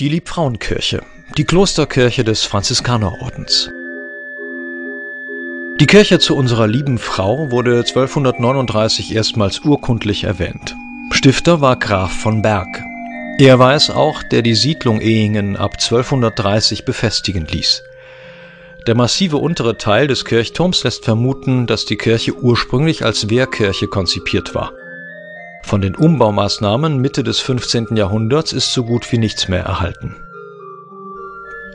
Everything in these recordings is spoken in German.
Die Liebfrauenkirche, die Klosterkirche des Franziskanerordens. Die Kirche zu unserer lieben Frau wurde 1239 erstmals urkundlich erwähnt. Stifter war Graf von Berg. Er war es auch, der die Siedlung Ehingen ab 1230 befestigen ließ. Der massive untere Teil des Kirchturms lässt vermuten, dass die Kirche ursprünglich als Wehrkirche konzipiert war. Von den Umbaumaßnahmen Mitte des 15. Jahrhunderts ist so gut wie nichts mehr erhalten.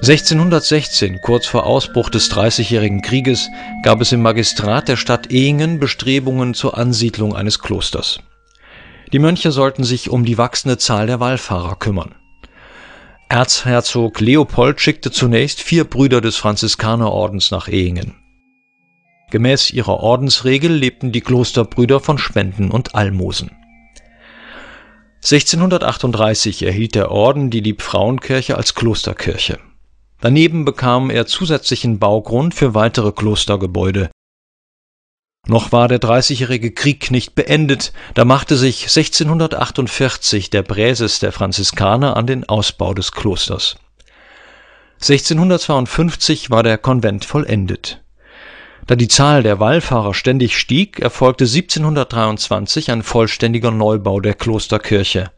1616, kurz vor Ausbruch des Dreißigjährigen Krieges, gab es im Magistrat der Stadt Ehingen Bestrebungen zur Ansiedlung eines Klosters. Die Mönche sollten sich um die wachsende Zahl der Wallfahrer kümmern. Erzherzog Leopold schickte zunächst vier Brüder des Franziskanerordens nach Ehingen. Gemäß ihrer Ordensregel lebten die Klosterbrüder von Spenden und Almosen. 1638 erhielt der Orden die Liebfrauenkirche als Klosterkirche. Daneben bekam er zusätzlichen Baugrund für weitere Klostergebäude. Noch war der Dreißigjährige Krieg nicht beendet, da machte sich 1648 der Präses der Franziskaner an den Ausbau des Klosters. 1652 war der Konvent vollendet. Da die Zahl der Wallfahrer ständig stieg, erfolgte 1723 ein vollständiger Neubau der Klosterkirche.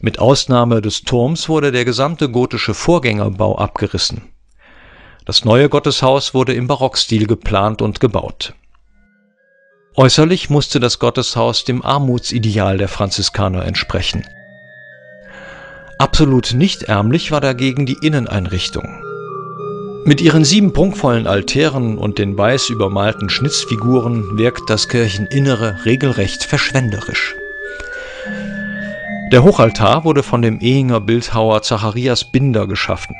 Mit Ausnahme des Turms wurde der gesamte gotische Vorgängerbau abgerissen. Das neue Gotteshaus wurde im Barockstil geplant und gebaut. Äußerlich musste das Gotteshaus dem Armutsideal der Franziskaner entsprechen. Absolut nicht ärmlich war dagegen die Inneneinrichtung. Mit ihren sieben prunkvollen Altären und den weiß übermalten Schnitzfiguren wirkt das Kircheninnere regelrecht verschwenderisch. Der Hochaltar wurde von dem Ehinger Bildhauer Zacharias Binder geschaffen.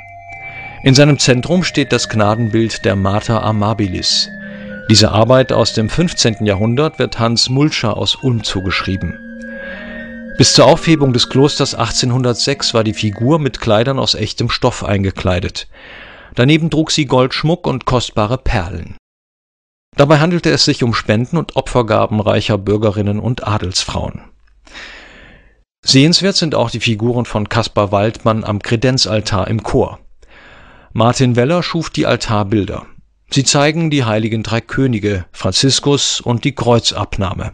In seinem Zentrum steht das Gnadenbild der Mater Amabilis, diese Arbeit aus dem 15. Jahrhundert wird Hans Mulscher aus Ulm zugeschrieben. Bis zur Aufhebung des Klosters 1806 war die Figur mit Kleidern aus echtem Stoff eingekleidet. Daneben trug sie Goldschmuck und kostbare Perlen. Dabei handelte es sich um Spenden und Opfergaben reicher Bürgerinnen und Adelsfrauen. Sehenswert sind auch die Figuren von Caspar Waldmann am Kredenzaltar im Chor. Martin Weller schuf die Altarbilder. Sie zeigen die heiligen drei Könige, Franziskus und die Kreuzabnahme.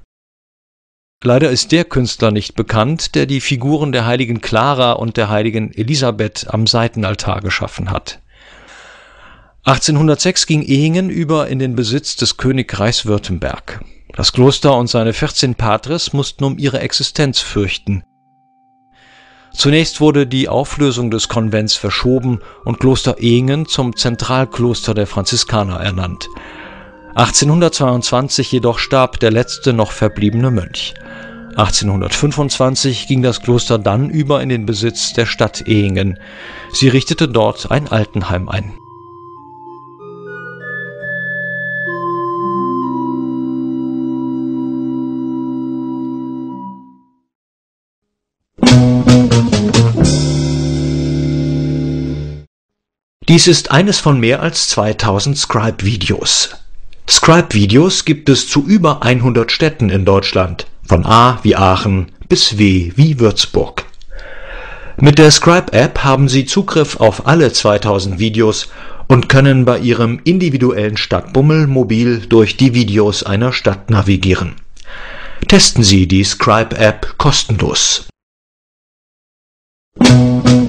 Leider ist der Künstler nicht bekannt, der die Figuren der heiligen Clara und der heiligen Elisabeth am Seitenaltar geschaffen hat. 1806 ging Ehingen über in den Besitz des Königreichs Württemberg. Das Kloster und seine 14 Patres mussten um ihre Existenz fürchten. Zunächst wurde die Auflösung des Konvents verschoben und Kloster Ehingen zum Zentralkloster der Franziskaner ernannt. 1822 jedoch starb der letzte noch verbliebene Mönch. 1825 ging das Kloster dann über in den Besitz der Stadt Ehingen. Sie richtete dort ein Altenheim ein. Dies ist eines von mehr als 2000 Scribe-Videos. Scribe-Videos gibt es zu über 100 Städten in Deutschland, von A wie Aachen bis W wie Würzburg. Mit der Scribe-App haben Sie Zugriff auf alle 2000 Videos und können bei Ihrem individuellen Stadtbummel mobil durch die Videos einer Stadt navigieren. Testen Sie die Scribe-App kostenlos. Musik